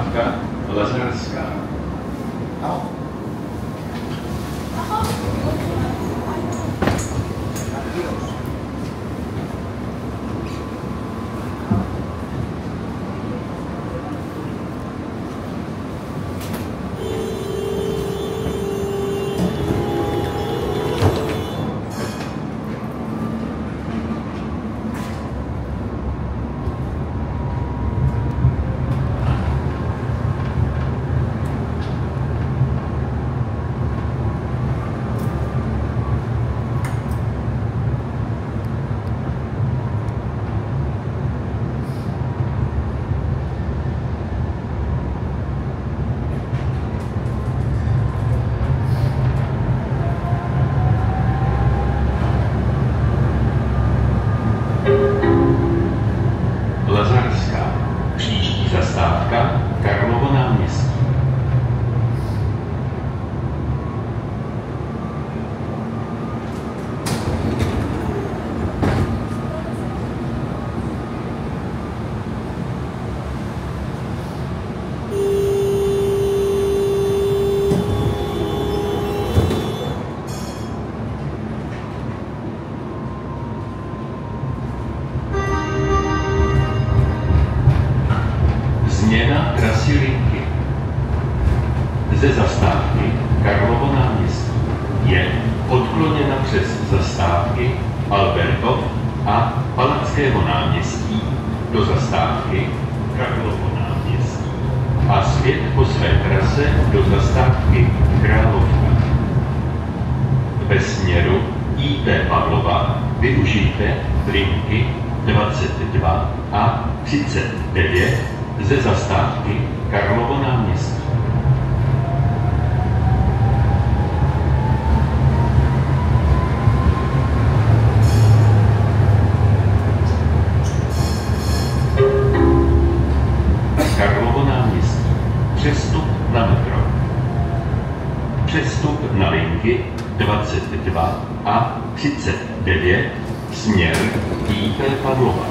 なんかなんですか。využijte linky 22 a 39 ze zastávky Karlovo náměstí. Karlovo náměstí. Přestup na. Přestup na linky 22 a 30. 9 směr J.P. Pavlova.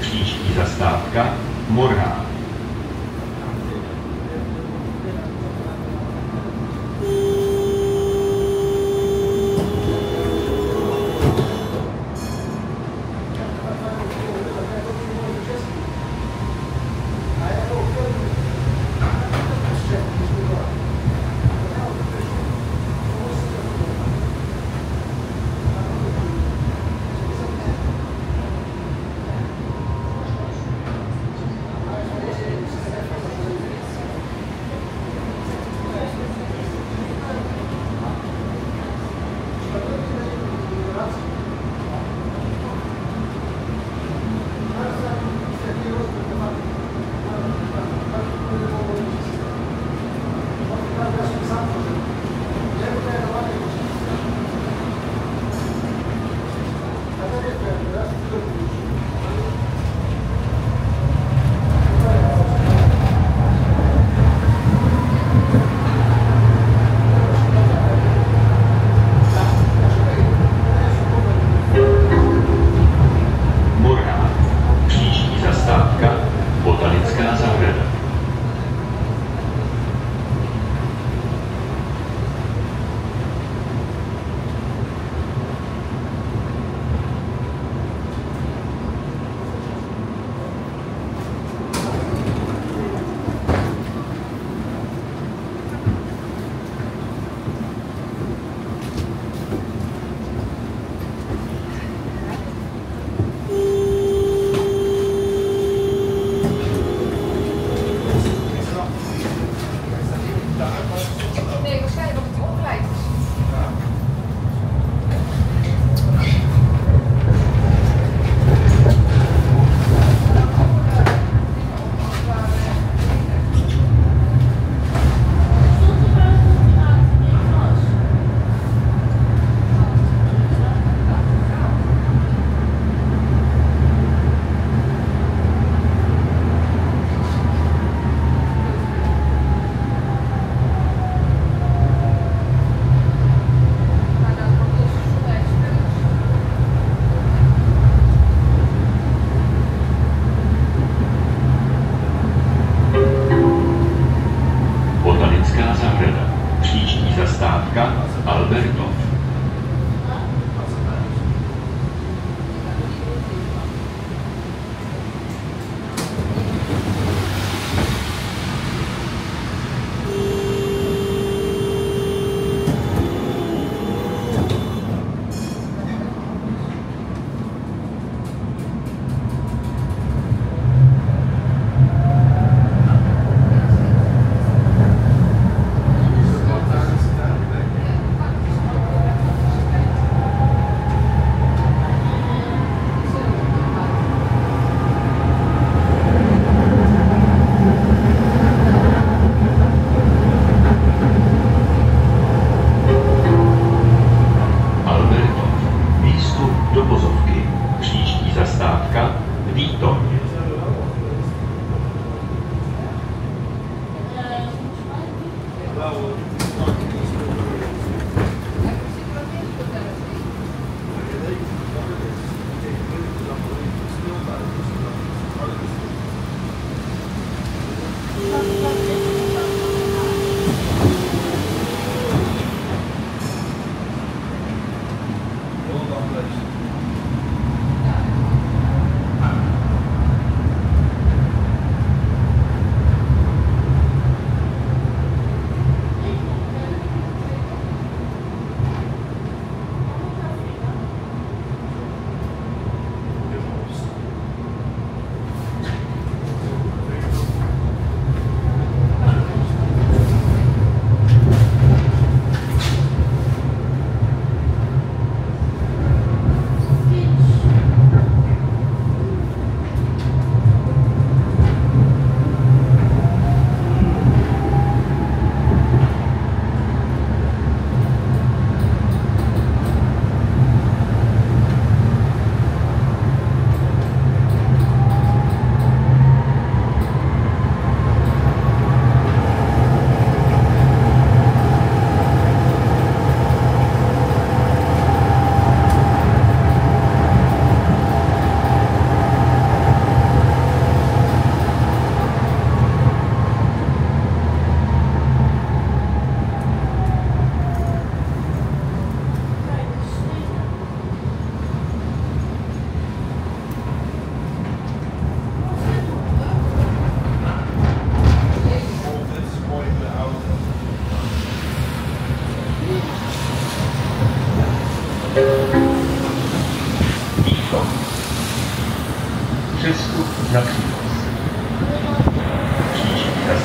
Příští zastávka Morhán.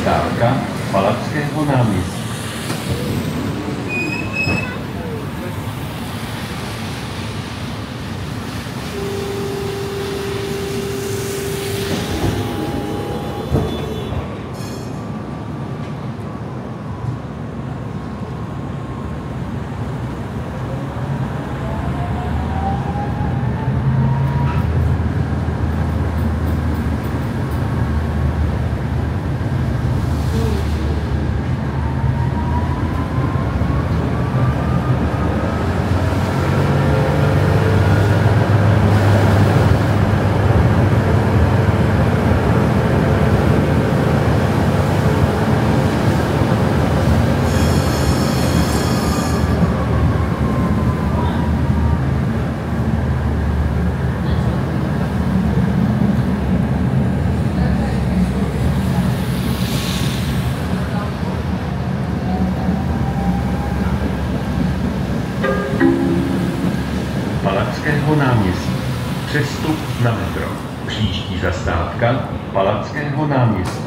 Zastávka Palackého náměstí. Palackého náměstí. Přestup na metro. Příští zastávka Palackého náměstí.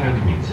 Akademie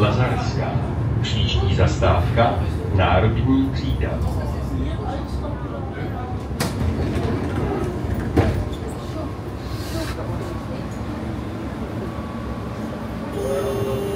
Lazarská. Příští zastávka Národní třída. Národní